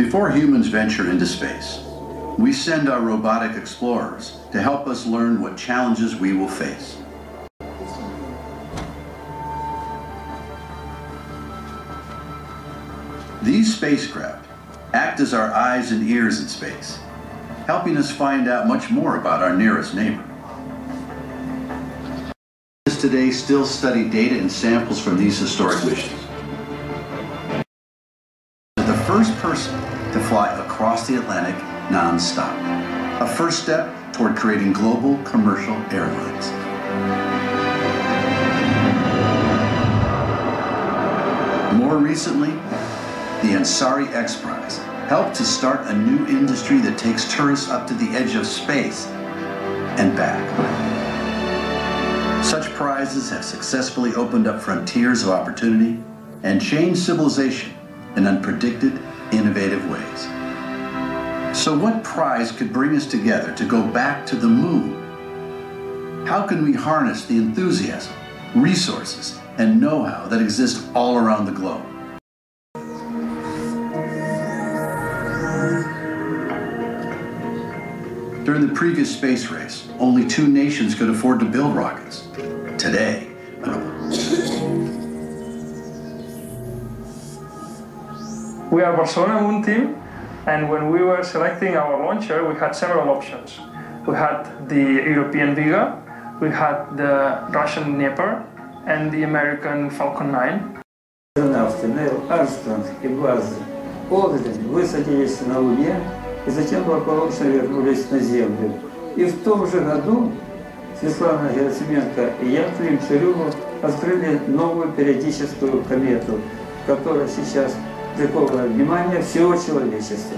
Before humans venture into space, we send our robotic explorers to help us learn what challenges we will face. These spacecraft act as our eyes and ears in space, helping us find out much more about our nearest neighbor. Today still study data and samples from these historic missions. First person to fly across the Atlantic non-stop. A first step toward creating global commercial airlines. More recently, the Ansari X Prize helped to start a new industry that takes tourists up to the edge of space and back. Such prizes have successfully opened up frontiers of opportunity and changed civilization in unpredicted, innovative ways. So what prize could bring us together to go back to the moon? How can we harness the enthusiasm, resources, and know-how that exist all around the globe? During the previous space race, only two nations could afford to build rockets. Today, We are Barcelona Moon team, and when we were selecting our launcher, we had several options. We had the European Vega, we had the Russian Dnepr, and the American Falcon 9. Нефтенел, Арстон и базы Олден высадились на Луне и затем благополучно вернулись на Землю. И в том же году Светлана Герасименко и я, Клим Чурюмов, открыли новую периодическую комету, которая сейчас такого внимания всего человечества.